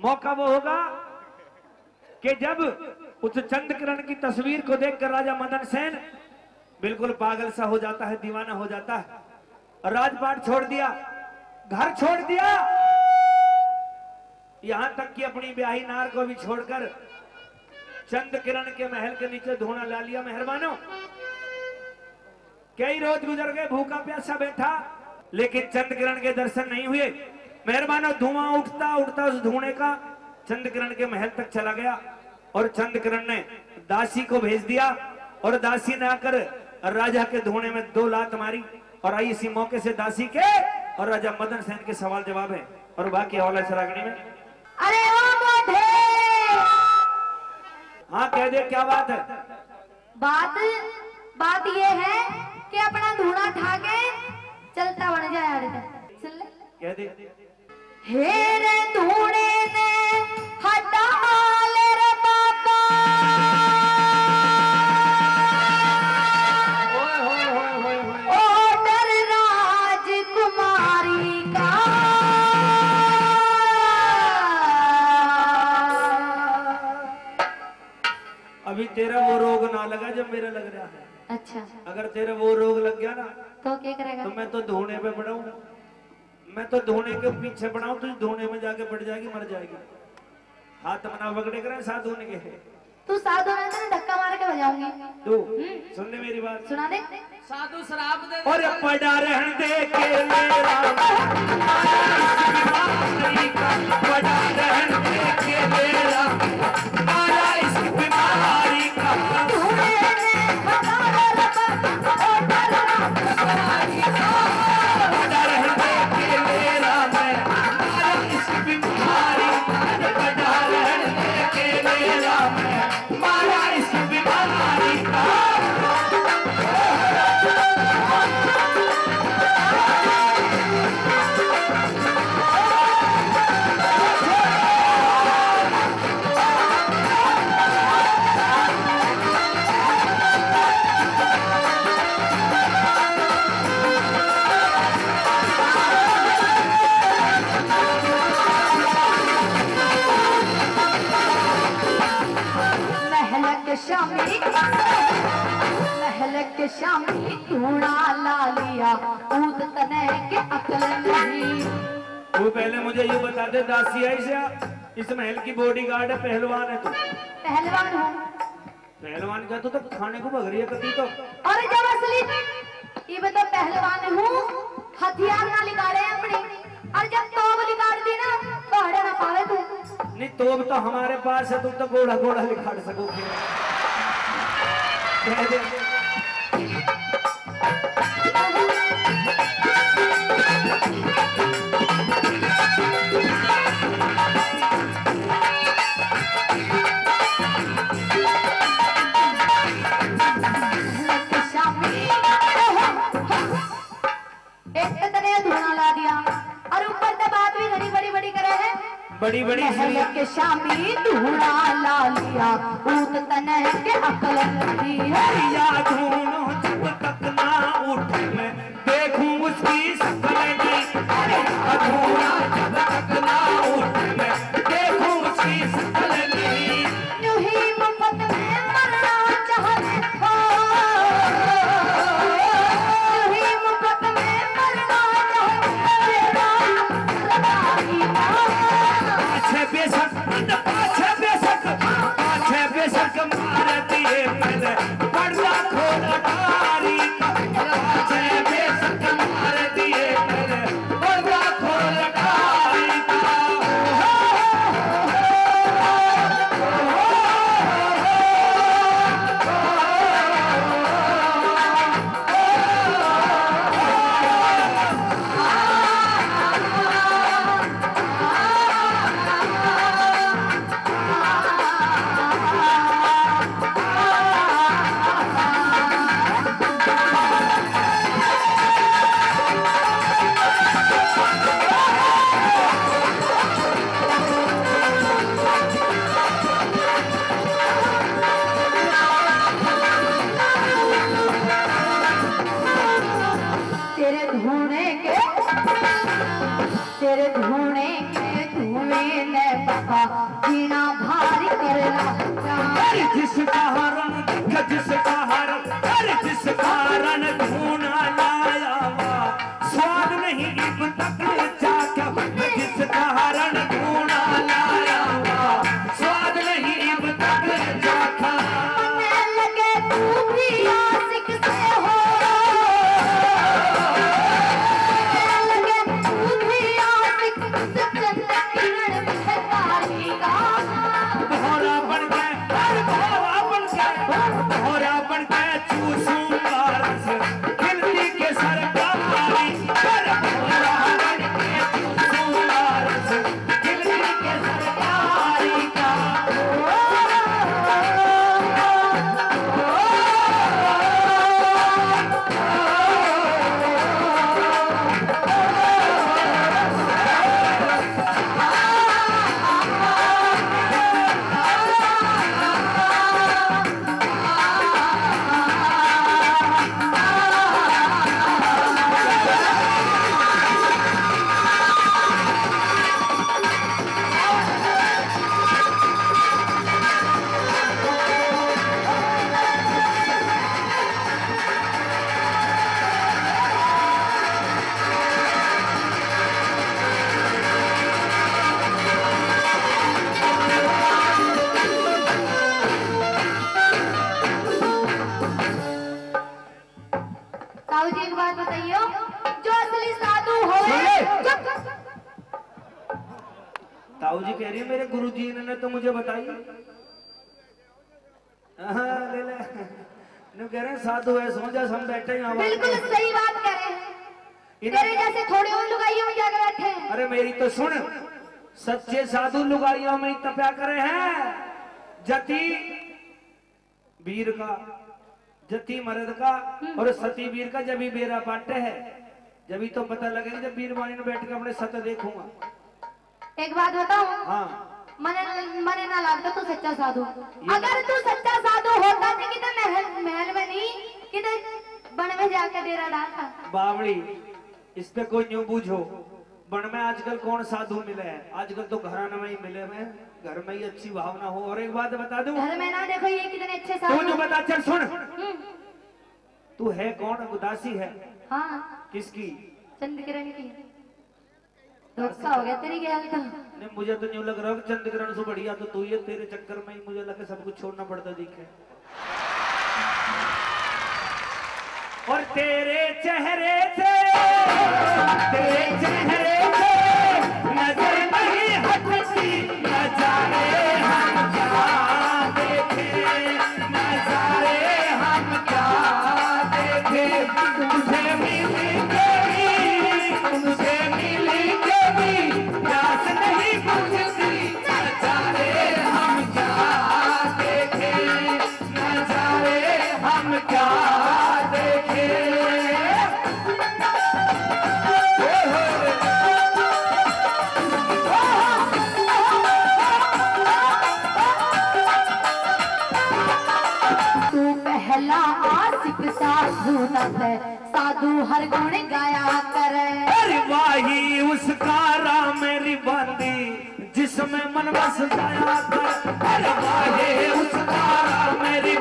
मौका वो होगा कि जब उस चंद किरण की तस्वीर को देखकर राजा मदन सेन बिल्कुल पागल सा हो जाता है, दीवाना हो जाता है। राजपाट छोड़ दिया, घर छोड़ दिया। यहाँ तक कि अपनी ब्याही नार को भी छोड़कर चंद किरण के महल के नीचे धोना ला लिया मेहरबानों। कई रोज गुजर गए, भूखा प्यासा बैठा, लेकिन चंद किरण के दर्शन नहीं हुए। मेहरबानो धुआँ उठता उठता उस धुएँ का चंद किरण के महल तक चला गया और चंद किरण ने दासी को भेज दिया और दासी ने आकर राजा के धुएँ में दो लात मारी। और आई इसी मौके से दासी के और राजा मदन सेन के सवाल जवाब है और बाकी हवाला सरागणी में। अरे हाँ कह दे क्या बात है? बात बात ये है कि अपना धूना उठा के चलता बन जाए कह दे। हेरे ने हटा रे बाबा राजकुमारी का। अभी तेरा वो रोग ना लगा जब मेरा लग रहा है। अच्छा। अगर तेरा वो रोग लग गया ना तो क्या करेगा? तो मैं तो धोने पे पड़ाऊ मैं तो धोने के पीछे पड़ा तुझ धोने में जाके पड़ जाएगी मर जाएगी। हाथ मना बगड़े कर साथ धोने के। तू साथ होना था ना धक्का मार के बजाऊँगी। तू सुन ले मेरी बात। सुना दे। साधु शराब दे। और पड़ा रहने दे के मेरा। शामी महल के शामी धूना ला लिया। ऊद तने के अकल नहीं। वो पहले मुझे ये बता दे दासी है इसे इस महल की बॉडीगार्ड है पहलवान है तू? पहलवान हूँ। पहलवान का तो, तो खाने को भग रही है कभी तो। और जब असली ये बता पहलवान हूँ। हथियार ना निकाले अपने। और जब तोब निकाल दी ना तो हड़े ना पावे तू। नहीं तोब तो हमारे पास है तुम तो घोड़ा घोड़ा लिखाड़ सकोगे। एक तो ला दिया और ऊपर से बात भी करे बड़ी बड़ी के शामी धूड़ा ला लिया। ऊत तने के अकल है या ढूंढो जब तक ना उठ मैं। देखूँ उसकी सकल नहीं अरे Thank you. तो मुझे बताई हाँ, ले ले। नु कह रहे साधु है सो जा हम बैठे हैं यहाँ बिल्कुल सही बात कह रहे हैं। तेरे जैसे थोड़े और लुगाइयों में जाकर बैठे हैं। अरे मेरी तो सुन। सच्चे साधु लुगाइयों में तप्या करे हैं। जति वीर का जति मर्द का और सती वीर का जब ही बेरा बाटे है जब ही तो पता लगेगा जब वीर वाणी में बैठ के अपने सत देखूँगा। एक बात बताऊँ? हाँ। मने मने ना लगता तू सच्चा साधु। अगर तू सच्चा साधु होता तो किधर महल महल में नहीं किधर बन में जाकर डेरा डालता बावड़ी इस पे कोई न्यू बूझो। बन में आजकल कौन साधु मिले हैं? आजकल तो घराना में ही मिले हैं। घर में ही अच्छी भावना हो। और एक बात बता दूँ? घर में ना देखो ये कितने अच्छे साधु तू बता चल सुन। हम्म, तू है कौन? उदासी है? हाँ। किसकी? चंद किरण की धोखा हो गया तेरी गैल का नहीं मुझे तो नहीं लग रहा है चंद्र ग्रहण से बढ़िया तो तू ही है, तेरे चक्कर में ही मुझे लगे सब कुछ छोड़ना पड़ता दिखे। और तेरे चेहरे से, तेरे चेहरे पहला आशिक साधु नत साधु हर गुण गाया करे। अरे वाही, उसका राम मेरी जिसमें मन बस जाया कर। अरे उसका राम मेरी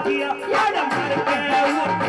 Adam, Adam, Adam, Adam, Adam, Adam,